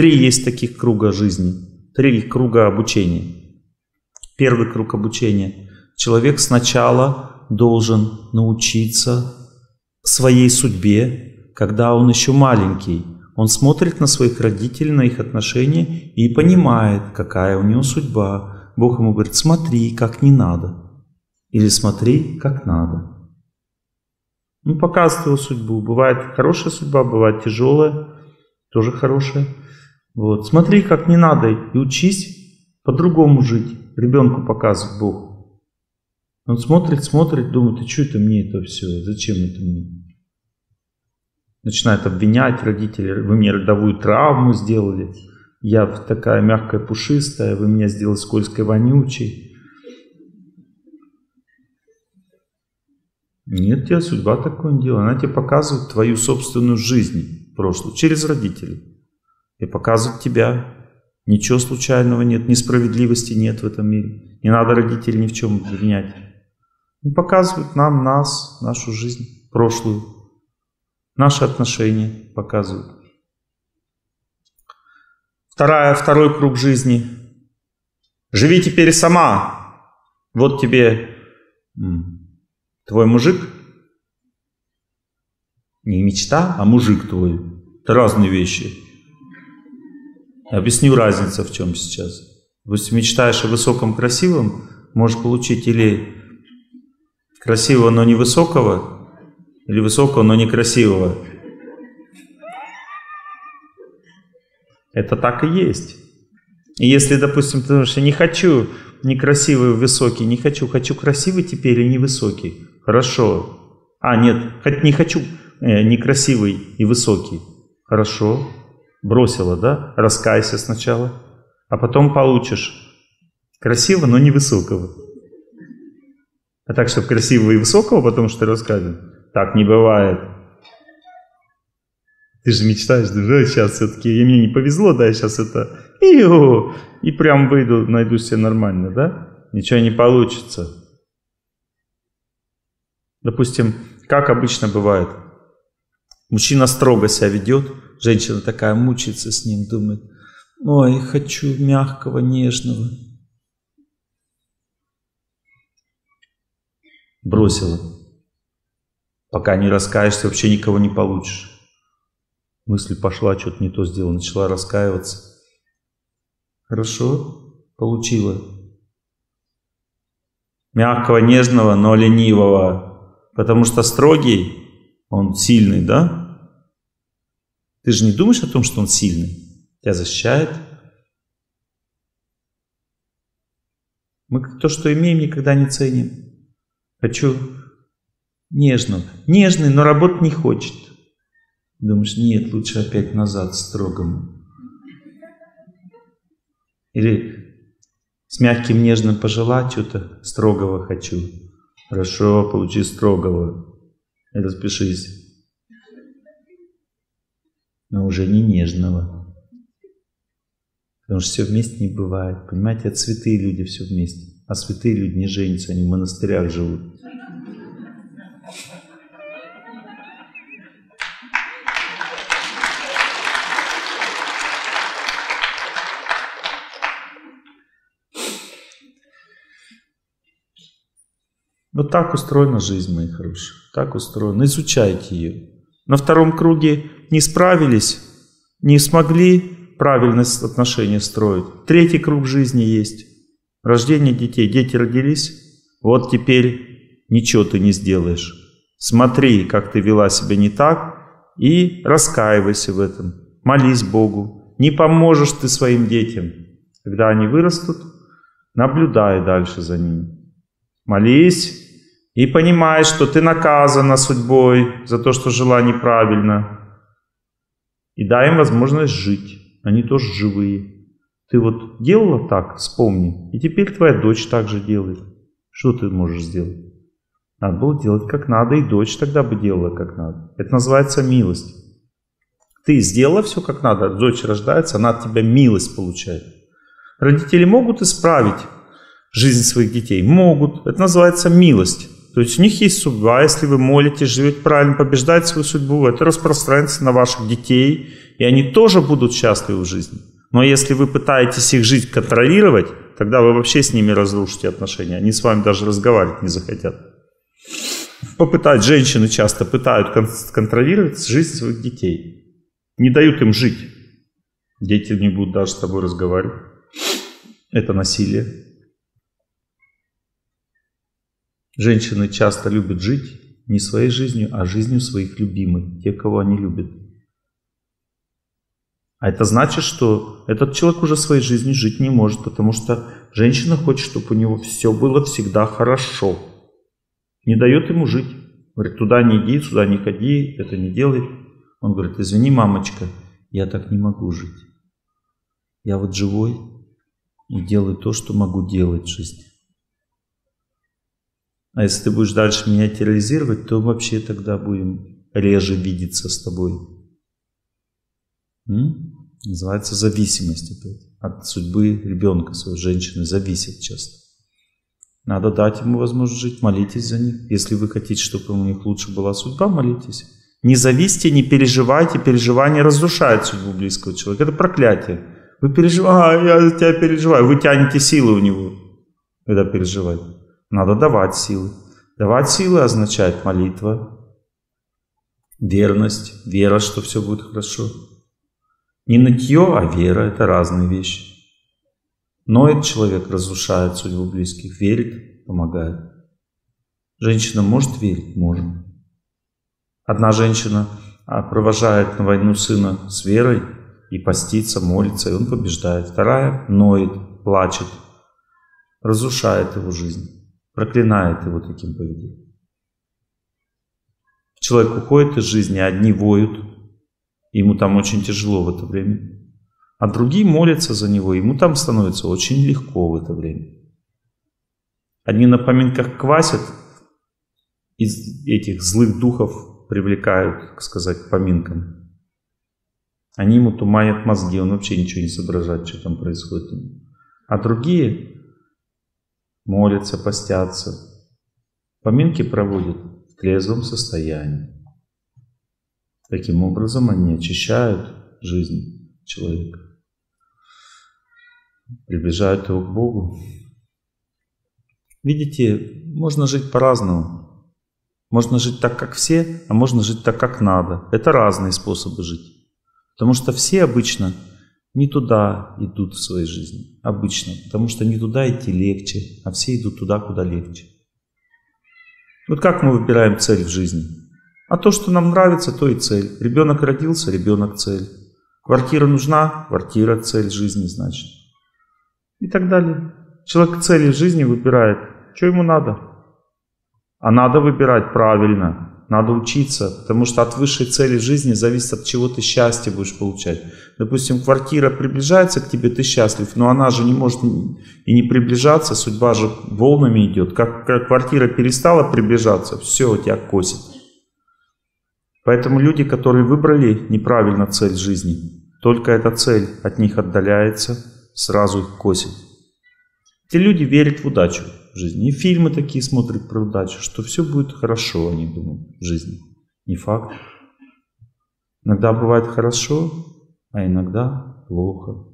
Три есть таких круга жизни, три круга обучения. Первый круг обучения. Человек сначала должен научиться своей судьбе, когда он еще маленький. Он смотрит на своих родителей, на их отношения и понимает, какая у него судьба. Бог ему говорит, смотри, как не надо. Или смотри, как надо. Ну, показывает его судьбу. Бывает хорошая судьба, бывает тяжелая, тоже хорошая. Вот. Смотри, как не надо, и учись по-другому жить. Ребенку показывает Бог. Он смотрит, смотрит, думает, а что это мне это все, зачем это мне? Начинает обвинять родителей, вы мне родовую травму сделали, я такая мягкая, пушистая, вы меня сделали скользкой, вонючей. Нет, тебя судьба такое не делает. Она тебе показывает твою собственную жизнь прошлую через родителей. И показывает тебя. Ничего случайного нет, несправедливости нет в этом мире. Не надо родителей ни в чем обвинять. И показывают нам, нас, нашу жизнь прошлую. Наши отношения показывают. Вторая, второй круг жизни. Живи теперь сама. Вот тебе Твой мужик не мечта, а мужик твой. Это разные вещи. Объясню разницу в чем сейчас. Если мечтаешь о высоком красивом, можешь получить или красивого, но не высокого, или высокого, но не красивого. Это так и есть. И если, допустим, ты думаешь, я не хочу некрасивый, высокий, не хочу, хочу красивый теперь и невысокий. Хорошо. А, нет, не хочу э, некрасивый и высокий. Хорошо. Бросила, да? Раскайся сначала. А потом получишь красиво, но не высокого. А так, чтобы красивого и высокого, потому что рассказываем. Так не бывает. Ты же мечтаешь, да, сейчас все-таки, мне не повезло, да, сейчас это, и, и прям выйду, найду себе нормально, да? Ничего не получится. Допустим, как обычно бывает, мужчина строго себя ведет, женщина такая мучается с ним, думает, ой, хочу мягкого, нежного. Бросила. Пока не раскаешься, вообще никого не получишь. Мысль пошла, что-то не то сделала, начала раскаиваться. Хорошо, получила. Мягкого, нежного, но ленивого. Потому что строгий, он сильный, да? Ты же не думаешь о том, что он сильный? Тебя защищает. Мы то, что имеем, никогда не ценим. Хочу нежного. Нежный, но работать не хочет. Думаешь, нет, лучше опять назад, строгому. Или с мягким, нежным пожелать что-то, строгого хочу. Хорошо, получи строгого и распишись. Но уже не нежного. Потому что все вместе не бывает. Понимаете, это святые люди все вместе. А святые люди не женятся, они в монастырях живут. Вот так устроена жизнь, мои хорошие. Так устроена. Изучайте ее. На втором круге не справились, не смогли правильно отношения строить. Третий круг жизни есть. Рождение детей. Дети родились. Вот теперь ничего ты не сделаешь. Смотри, как ты вела себя не так, и раскаивайся в этом. Молись Богу. Не поможешь ты своим детям. Когда они вырастут, наблюдай дальше за ними. Молись и понимаешь, что ты наказана судьбой за то, что жила неправильно. И дай им возможность жить. Они тоже живые. Ты вот делала так, вспомни. И теперь твоя дочь так же делает. Что ты можешь сделать? Надо было делать как надо, и дочь тогда бы делала как надо. Это называется милость. Ты сделала все как надо, дочь рождается, она от тебя милость получает. Родители могут исправить жизнь своих детей? Могут. Это называется милость. То есть у них есть судьба, если вы молитесь, живете правильно, побеждаете свою судьбу, это распространится на ваших детей, и они тоже будут счастливы в жизни. Но если вы пытаетесь их жизнь контролировать, тогда вы вообще с ними разрушите отношения. Они с вами даже разговаривать не захотят. Попытать, женщины часто пытают контролировать жизнь своих детей. Не дают им жить. Дети не будут даже с тобой разговаривать. Это насилие. Женщины часто любят жить не своей жизнью, а жизнью своих любимых, тех, кого они любят. А это значит, что этот человек уже своей жизнью жить не может, потому что женщина хочет, чтобы у него все было всегда хорошо. Не дает ему жить. Говорит, туда не иди, сюда не ходи, это не делай. Он говорит, извини, мамочка, я так не могу жить. Я вот живой и делаю то, что могу делать в жизни. А если ты будешь дальше меня терроризировать, то вообще тогда будем реже видеться с тобой. М? Называется зависимость опять. От судьбы ребенка своей женщины зависит часто. Надо дать ему возможность жить, молитесь за них. Если вы хотите, чтобы у них лучше была судьба, молитесь. Не зависите, не переживайте. Переживание разрушает судьбу близкого человека. Это проклятие. Вы переживаете, а, я тебя переживаю. Вы тянете силы у него, когда переживаете. Надо давать силы. Давать силы означает молитва, верность, вера, что все будет хорошо. Не нытье, а вера – это разные вещи. Ноет человек, разрушает судьбу близких, верит, помогает. Женщина может верить? Может. Одна женщина а, провожает на войну сына с верой и постится, молится, и он побеждает. Вторая ноет, плачет, разрушает его жизнь, проклинает его таким поведением. Человек уходит из жизни, одни воют, ему там очень тяжело в это время а другие молятся за него, ему там становится очень легко в это время. Одни на поминках квасят, из этих злых духов привлекают, так сказать, к поминкам. Они ему туманят мозги, он вообще ничего не соображает, что там происходит. А другие молятся, постятся. Поминки проводят в трезвом состоянии. Таким образом они очищают жизнь человека приближают его к Богу. Видите, можно жить по-разному. Можно жить так, как все, а можно жить так, как надо. Это разные способы жить. Потому что все обычно не туда идут в своей жизни. Обычно. Потому что не туда идти легче, а все идут туда, куда легче. Вот как мы выбираем цель в жизни? А то, что нам нравится, то и цель. Ребенок родился, ребенок цель. Квартира нужна, квартира цель жизни, значит и так далее. Человек цели жизни выбирает, что ему надо. А надо выбирать правильно, надо учиться, потому что от высшей цели жизни зависит, от чего ты счастье будешь получать. Допустим, квартира приближается к тебе, ты счастлив, но она же не может и не приближаться, судьба же волнами идет. Как, как квартира перестала приближаться, все, тебя косит. Поэтому люди, которые выбрали неправильно цель жизни, только эта цель от них отдаляется – сразу их косит. Эти люди верят в удачу в жизни. И фильмы такие смотрят про удачу, что все будет хорошо, они думают, в жизни. Не факт. Иногда бывает хорошо, а иногда плохо.